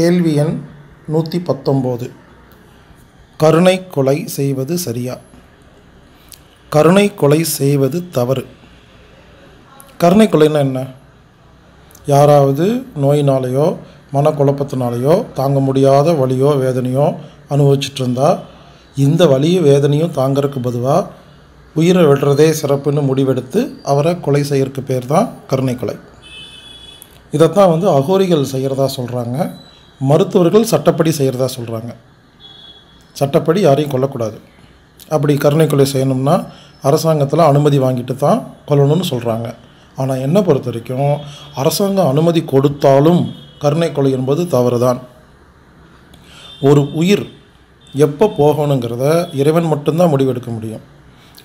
கேள்வி எண் நூற்றி பத்தொம்போது. கருணை கொலை செய்வது சரியா? கருணை கொலை செய்வது தவறு. கருணை கொலைன்னா என்ன? யாராவது நோயினாலேயோ மனக்குழப்பத்தினாலேயோ தாங்க முடியாத வலியோ வேதனையோ அனுபவிச்சுட்டு இருந்தால் இந்த வலியும் வேதனையும் தாங்கிறதுக்கு பதுவாக உயிரை விடுறதே சிறப்புன்னு முடிவெடுத்து அவரை கொலை செய்கிறதுக்கு பேர் தான் கருணை கொலை. இதைத்தான் வந்து அகோரிகள் செய்கிறதா சொல்கிறாங்க மருத்துவர்கள் சட்டப்படி செய்கிறதா சொல்கிறாங்க சட்டப்படி யாரையும் கொல்லக்கூடாது. அப்படி கருணை கொலை செய்யணும்னா அரசாங்கத்தில் அனுமதி வாங்கிட்டு தான் கொல்லணும்னு சொல்கிறாங்க ஆனால் என்னை பொறுத்த வரைக்கும் அரசாங்கம் அனுமதி கொடுத்தாலும் கருணை கொலை என்பது தவறு தான் ஒரு உயிர் எப்போ போகணுங்கிறத இறைவன் மட்டும்தான் முடிவெடுக்க முடியும்.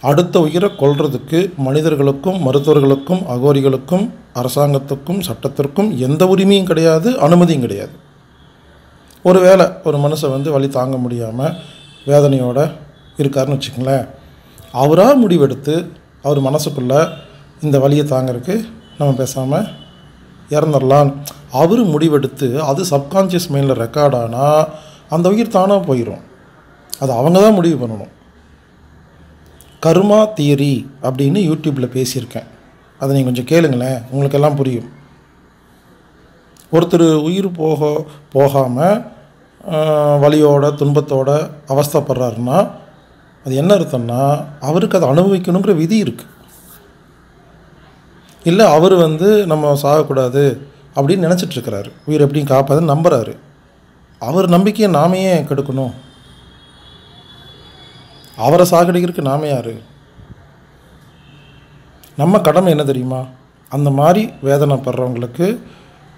அடுத்த உயிரை கொல்றதுக்கு மனிதர்களுக்கும் மருத்துவர்களுக்கும் அகோரிகளுக்கும் அரசாங்கத்துக்கும் சட்டத்திற்கும் எந்த உரிமையும் கிடையாது அனுமதியும் கிடையாது. ஒரு வேளை ஒரு மனுஷன் வந்து வழி தாங்க முடியாமல் வேதனையோடு இருக்காருன்னு வச்சுக்கங்களேன். அவராக முடிவெடுத்து அவர் மனசுக்குள்ளே இந்த வழியை தாங்கிறதுக்கு நம்ம பேசாமல் இறந்துடலாம் அவர் முடிவெடுத்து அது சப்கான்ஷியஸ் மைண்டில் ரெக்கார்ட் ஆனால் அந்த உயிர் தானாக போயிடும் அது அவங்க தான் முடிவு பண்ணணும். கர்மா தியரி அப்படின்னு யூடியூப்பில் பேசியிருக்கேன். அதை நீங்கள் கொஞ்சம் கேளுங்களேன். உங்களுக்கெல்லாம் புரியும். ஒருத்தர் உயிர் போக போகாமல் வலியோட துன்பத்தோட அவஸ்தைப்படுறாருன்னா அது என்ன அர்த்தம்னா அவருக்கு அதை அனுபவிக்கணுங்கிற விதி இருக்குது இல்லை அவர் வந்து நம்ம சாகக்கூடாது அப்படின்னு நினச்சிட்ருக்கிறாரு. உயிர் எப்படியும் காப்பாதுன்னு நம்புகிறாரு அவர் நம்பிக்கையை நாமே ஏன் கெடுக்கணும்? அவரை சாகடிக்கிறதுக்கு நாம யார்? நம்ம கடமை என்ன தெரியுமா? அந்த மாதிரி வேதனைப்படுறவங்களுக்கு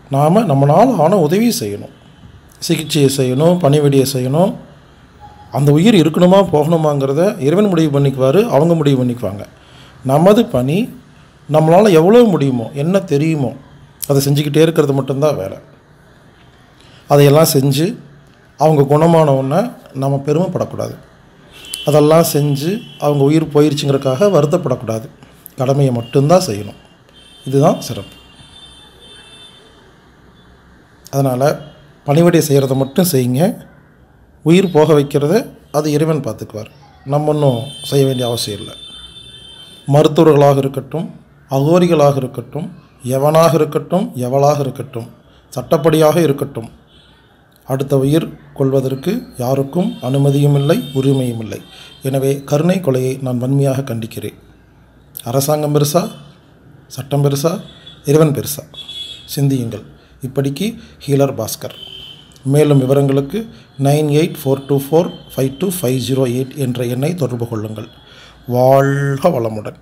நாம் நம்மளால் ஆன உதவி செய்யணும். சிகிச்சையை செய்யணும் பணிவெடியை செய்யணும். அந்த உயிர் இருக்கணுமா போகணுமாங்கிறத இறைவன் முடிவு பண்ணிக்குவார் அவங்க முடிவு பண்ணிக்குவாங்க. நமது பணி நம்மளால் எவ்வளோ முடியுமோ என்ன தெரியுமோ அதை செஞ்சுக்கிட்டே இருக்கிறது மட்டும்தான் வேலை அதையெல்லாம் செஞ்சு அவங்க குணமான நம்ம பெருமைப்படக்கூடாது. அதெல்லாம் செஞ்சு அவங்க உயிர் போயிடுச்சுங்கிறக்காக வருத்தப்படக்கூடாது. கடமையை மட்டும்தான் செய்யணும். இதுதான் சிறப்பு. அதனால் பணிவிடை செய்கிறத மட்டும் செய்யுங்க. உயிர் போக வைக்கிறத அது இறைவன் பார்த்துக்குவார். நம்ம ஒன்றும் செய்ய வேண்டிய அவசியம் இல்லை. மருத்துவர்களாக இருக்கட்டும் அகோரிகளாக இருக்கட்டும் எவனாக இருக்கட்டும் எவளாக இருக்கட்டும் சட்டப்படியாக இருக்கட்டும் அடுத்த உயிர் கொள்வதற்கு யாருக்கும் அனுமதியும் இல்லை உரிமையும் இல்லை. எனவே கருணை கொலையை நான் வன்மையாக கண்டிக்கிறேன். அரசாங்கம் பெருசா? சட்டம் பெருசா? இறைவன் பெருசா? சிந்தியுங்கள். இப்படிக்கு ஹீலர் பாஸ்கர். மேலும் விவரங்களுக்கு nine eight four two four five two five zero eight என்ற எண்ணை தொடர்பு கொள்ளுங்கள். வாழ்க வளமுடன்.